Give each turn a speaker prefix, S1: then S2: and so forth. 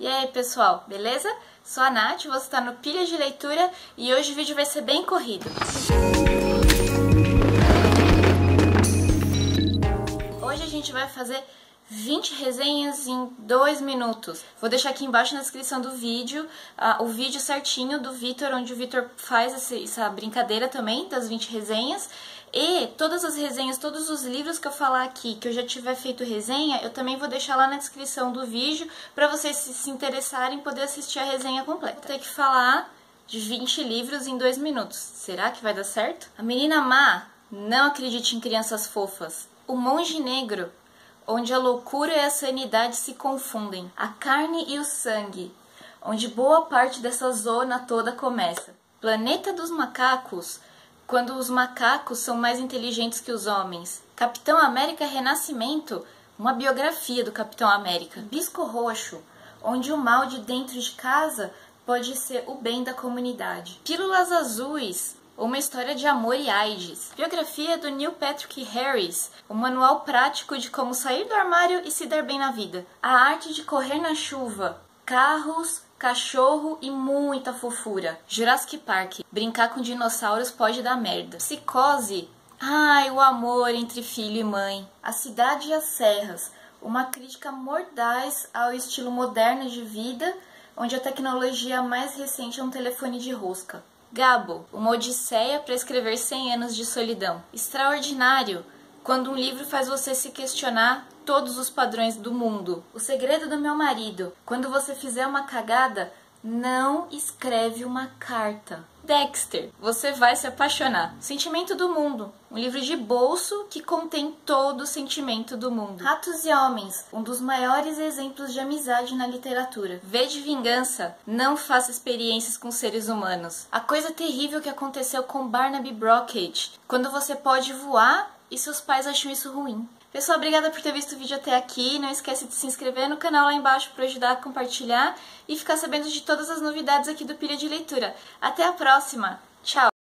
S1: E aí, pessoal, beleza? Sou a Nath, você está no Pilha de Leitura e hoje o vídeo vai ser bem corrido. Hoje a gente vai fazer 20 resenhas em 2 minutos. Vou deixar aqui embaixo na descrição do vídeo uh, o vídeo certinho do Vitor, onde o Vitor faz esse, essa brincadeira também das 20 resenhas. E todas as resenhas, todos os livros que eu falar aqui, que eu já tiver feito resenha, eu também vou deixar lá na descrição do vídeo para vocês se, se interessarem poder assistir a resenha completa. Tem que falar de 20 livros em 2 minutos. Será que vai dar certo? A menina má, não acredite em crianças fofas. O monge negro, onde a loucura e a sanidade se confundem. A carne e o sangue, onde boa parte dessa zona toda começa. Planeta dos macacos, quando os macacos são mais inteligentes que os homens. Capitão América Renascimento, uma biografia do Capitão América. Bisco Roxo, onde o mal de dentro de casa pode ser o bem da comunidade. Pílulas Azuis, uma história de amor e AIDS. Biografia do Neil Patrick Harris, um manual prático de como sair do armário e se dar bem na vida. A arte de correr na chuva. Carros, cachorro e muita fofura. Jurassic Park, brincar com dinossauros pode dar merda. Psicose, ai, o amor entre filho e mãe. A cidade e as serras, uma crítica mordaz ao estilo moderno de vida, onde a tecnologia mais recente é um telefone de rosca. Gabo, uma odisseia para escrever 100 anos de solidão. Extraordinário, quando um livro faz você se questionar todos os padrões do mundo. O segredo do meu marido: quando você fizer uma cagada, não escreve uma carta. Dexter, você vai se apaixonar. Sentimento do Mundo, um livro de bolso que contém todo o sentimento do mundo. Ratos e Homens, um dos maiores exemplos de amizade na literatura. V de Vingança, não faça experiências com seres humanos. A coisa terrível que aconteceu com Barnaby Brockage, quando você pode voar e seus pais acham isso ruim. Pessoal, obrigada por ter visto o vídeo até aqui. Não esquece de se inscrever no canal lá embaixo para ajudar a compartilhar e ficar sabendo de todas as novidades aqui do Pilha de Leitura. Até a próxima. Tchau!